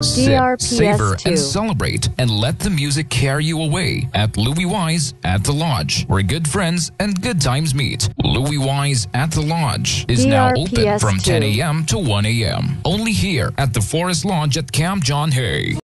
Sip, savor, and celebrate, and let the music carry you away at Louis Wise at the Lodge, where good friends and good times meet. Louis Wise at the Lodge is now open from 10 a.m. to 1 a.m. Only here at the Forest Lodge at Camp John Hay.